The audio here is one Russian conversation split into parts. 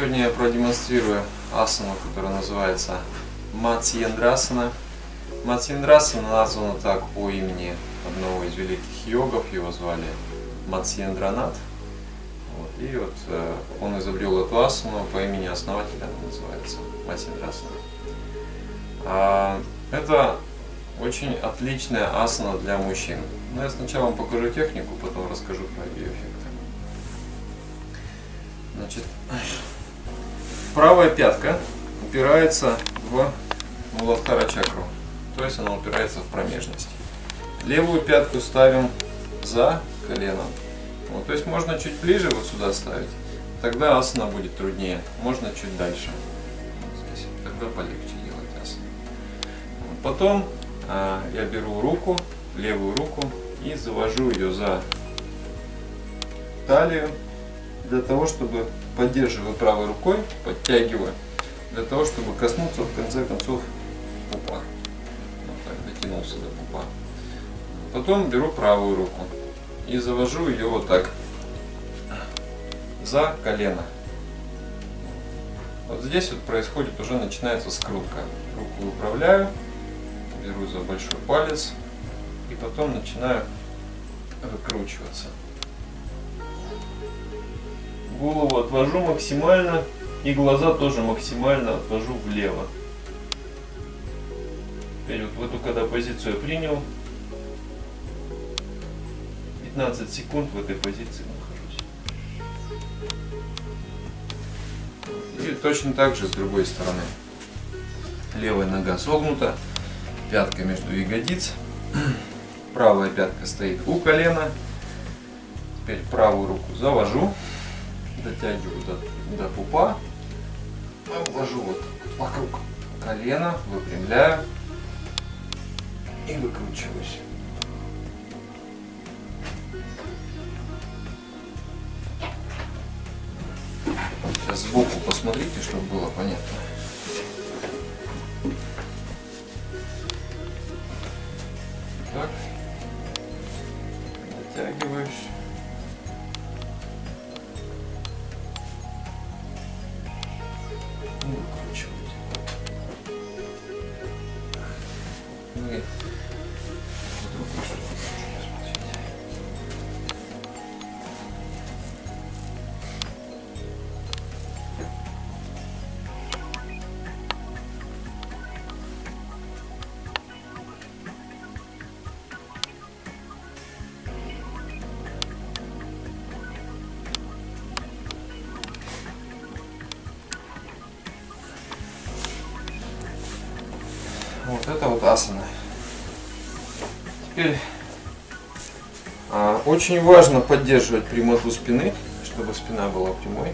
сегодня я продемонстрирую асану, которая называется Матсьендрасана. Матсьендрасана названа так по имени одного из великих йогов, его звали Матсьендранат. Вот. И вот э, он изобрел эту асану по имени основателя, она называется Матсьендрасана. А, это очень отличная асана для мужчин. Но я сначала вам покажу технику, потом расскажу про ее эффекты. Значит, правая пятка упирается в Муладхара чакру, то есть она упирается в промежность. Левую пятку ставим за коленом. Вот, то есть можно чуть ближе вот сюда ставить, тогда асана будет труднее. Можно чуть дальше. Здесь. Тогда полегче делать асану. Вот. Потом а, я беру руку, левую руку и завожу ее за талию для того, чтобы поддерживая правой рукой, подтягивая, для того, чтобы коснуться в конце концов пупа. Вот так, дотянулся до пупа. Потом беру правую руку и завожу ее вот так за колено. Вот здесь вот происходит уже начинается скрутка. Руку управляю, беру за большой палец и потом начинаю выкручиваться. Голову отвожу максимально и глаза тоже максимально отвожу влево. Теперь вот в эту когда позицию я принял, 15 секунд в этой позиции нахожусь. И точно так же с другой стороны. Левая нога согнута, пятка между ягодиц, правая пятка стоит у колена. Теперь правую руку завожу, дотягиваю до, до пупа, ввожу вот вокруг колена, выпрямляю и выкручиваюсь. Сбоку посмотрите, чтобы было понятно. Так. Дотягиваюсь. Это вот асана. Теперь а, очень важно поддерживать прямоту спины, чтобы спина была прямой.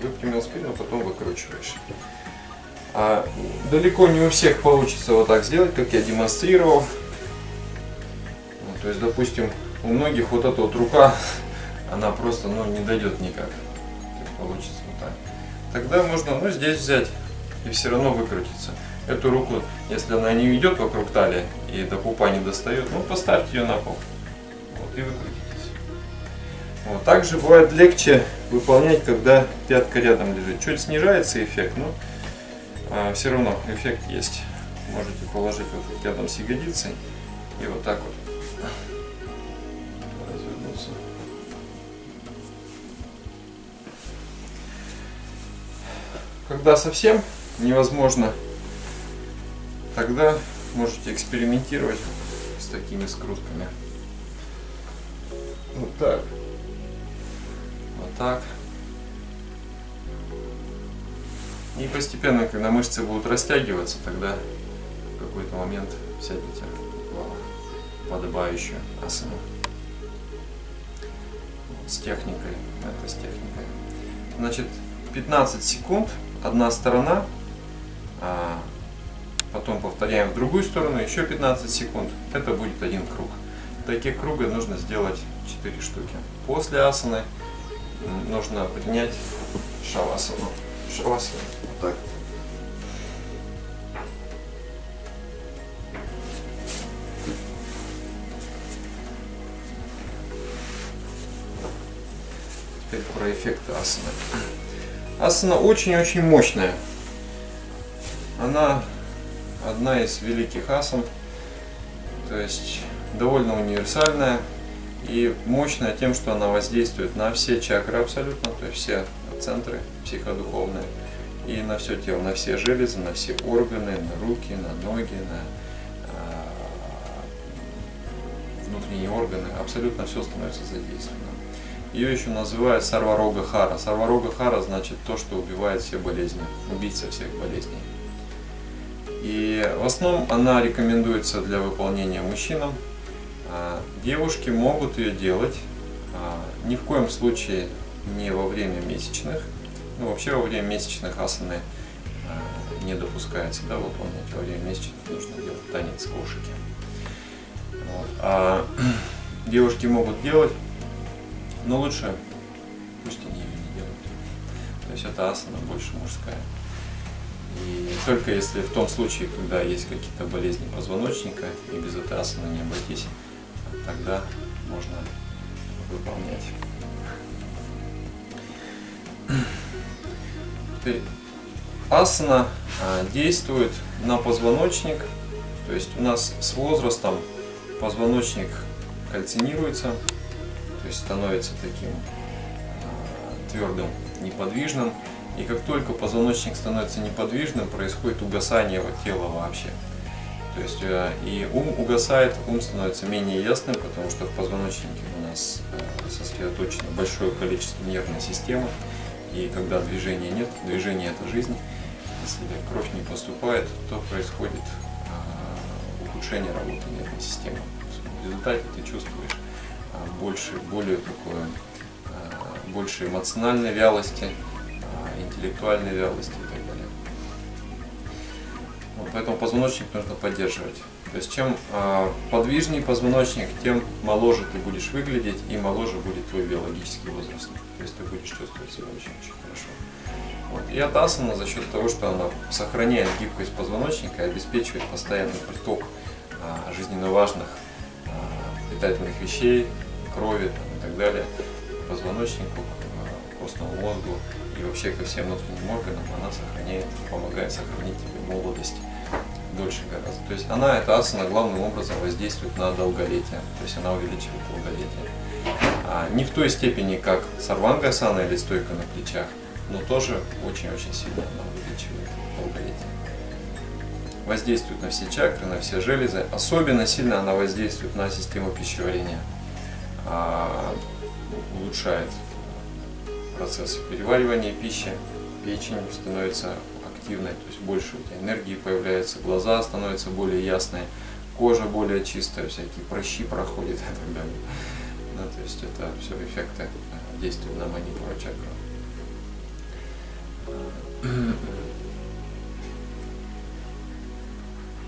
Выпрямил спину, потом выкручиваешь. А, далеко не у всех получится вот так сделать, как я демонстрировал. Ну, то есть, допустим, у многих вот эта вот рука, она просто ну, не дойдет никак. То получится вот так. Тогда можно ну, здесь взять и все равно выкрутиться. Эту руку, если она не идет вокруг талии и до пупа не достает, ну поставьте ее на пол. Вот и выкрутитесь. Вот. Также бывает легче выполнять, когда пятка рядом лежит. Чуть снижается эффект, но а, все равно эффект есть. Можете положить вот рядом с ягодицей и вот так вот развернуться. Когда совсем невозможно, тогда можете экспериментировать с такими скрутками. Вот так. Вот так. И постепенно, когда мышцы будут растягиваться, тогда в какой-то момент сядете в подобающую асану. С техникой. Это с техникой. Значит, 15 секунд, одна сторона, а потом повторяем в другую сторону, еще 15 секунд. Это будет один круг. Таких круга нужно сделать 4 штуки. После асаны нужно принять шавасану. Шавасану. Так. Теперь про эффекты асаны. Асана очень-очень мощная. Она одна из великих асан, то есть довольно универсальная и мощная тем, что она воздействует на все чакры абсолютно, то есть все центры психодуховные и на все тело, на все железы, на все органы, на руки, на ноги, на а, внутренние органы, абсолютно все становится задействованным. Ее еще называют Сарварога Хара. Сарварога Хара значит то, что убивает все болезни, убийца всех болезней. И в основном она рекомендуется для выполнения мужчинам. А, девушки могут ее делать а, ни в коем случае не во время месячных. Ну, вообще во время месячных асаны а, не допускается да, выполнять. Во время месячных нужно делать танец кошики. Вот. А девушки могут делать, но лучше пусть они ее не делают. То есть это асана больше мужская. И только если в том случае, когда есть какие-то болезни позвоночника, и без асаны не обойтись, тогда можно выполнять. Асана а, действует на позвоночник, то есть у нас с возрастом позвоночник кальцинируется, то есть становится таким а, твердым, неподвижным. И как только позвоночник становится неподвижным, происходит угасание тела вообще. То есть э, и ум угасает, ум становится менее ясным, потому что в позвоночнике у нас э, сосредоточено большое количество нервной системы. И когда движения нет, движение это жизнь, если кровь не поступает, то происходит э, ухудшение работы нервной системы. В результате ты чувствуешь больше, более такое, больше эмоциональной вялости, интеллектуальной вялости и так далее. Вот, поэтому позвоночник нужно поддерживать. То есть чем э, подвижнее позвоночник, тем моложе ты будешь выглядеть и моложе будет твой биологический возраст. То есть ты будешь чувствовать себя очень-очень хорошо. Вот. И от за счет того, что она сохраняет гибкость позвоночника и обеспечивает постоянный приток а, жизненно важных а, питательных вещей, крови там, и так далее, позвоночнику, а, костному мозгу, и вообще ко всем внутренним органам она сохраняет, помогает сохранить тебе молодость дольше гораздо. То есть она, эта асана, главным образом воздействует на долголетие, то есть она увеличивает долголетие. А, не в той степени, как сарванга асана или стойка на плечах, но тоже очень-очень сильно она увеличивает долголетие. Воздействует на все чакры, на все железы. Особенно сильно она воздействует на систему пищеварения. А, улучшает процесс переваривания пищи, печень становится активной, то есть больше у тебя энергии появляется, глаза становятся более ясные, кожа более чистая, всякие прыщи проходят и так далее. Да, то есть это все эффекты э, действия на манипура чакру.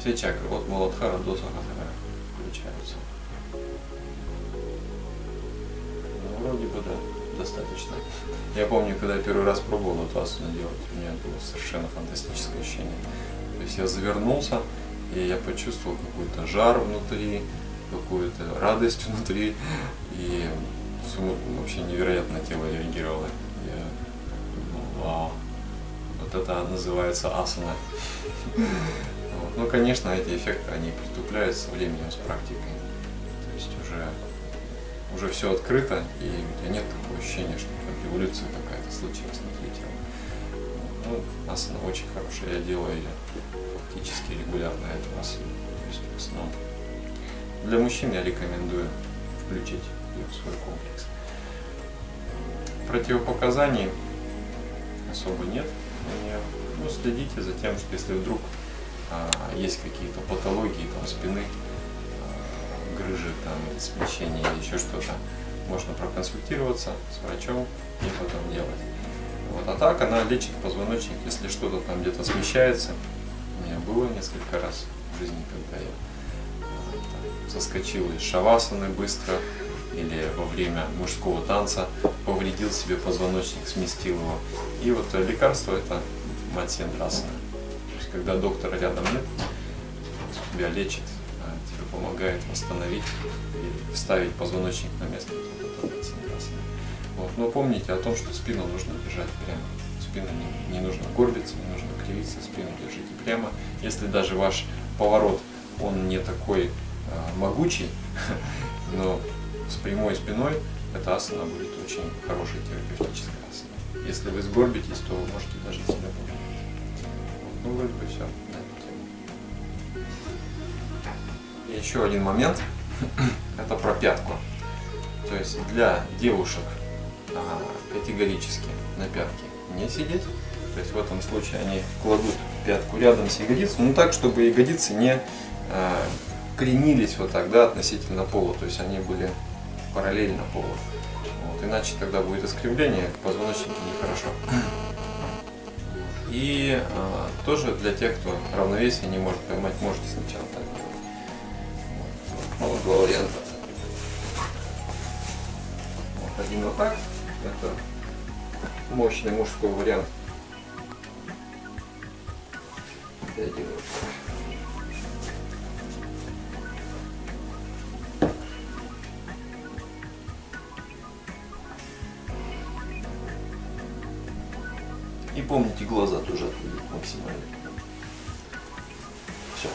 Все чакры от Маладхара до Сахасрара включаются. Ну, вроде бы да достаточно. Я помню, когда я первый раз пробовал эту асану делать, у меня было совершенно фантастическое ощущение. То есть я завернулся, и я почувствовал какой-то жар внутри, какую-то радость внутри, и вообще невероятно тело реагировало. Я думал, вау, вот это называется асана. Ну, конечно, эти эффекты, они притупляются временем с практикой. То есть уже уже все открыто, и у тебя нет такого ощущения, что революция какая-то случилась внутри тела. Ну, асана очень хорошая, я делаю ее фактически регулярно эту асану. То есть в основном для мужчин я рекомендую включить ее в свой комплекс. Противопоказаний особо нет. Ну, следите за тем, что если вдруг а, есть какие-то патологии там, спины, грыжи, там, смещение или еще что-то, можно проконсультироваться с врачом и потом делать. Вот. А так она лечит позвоночник, если что-то там где-то смещается. У меня было несколько раз в жизни, когда я э, соскочил из шавасаны быстро или во время мужского танца повредил себе позвоночник, сместил его. И вот лекарство это матсендрасана. То есть когда доктора рядом нет, тебя лечит помогает восстановить и вставить позвоночник на место. Вот. Но помните о том, что спину нужно держать прямо. спину не, не нужно горбиться, не нужно кривиться, спину держите прямо. Если даже ваш поворот, он не такой а, могучий, но с прямой спиной эта асана будет очень хорошей терапевтической асаной. Если вы сгорбитесь, то вы можете даже себя повредить. Ну, вроде бы все. Еще один момент, это про пятку. То есть для девушек а, категорически на пятке не сидеть. То есть в этом случае они кладут пятку рядом с ягодицей, ну так, чтобы ягодицы не а, кренились вот так, да, относительно пола, то есть они были параллельно полу. Вот, иначе тогда будет искривление в позвоночнике нехорошо. И а, тоже для тех, кто равновесие не может поймать, можете сначала так два варианта. Вот один вот так, это мощный мужской вариант. И один вот так. И помните глаза тоже отводить максимально. Все.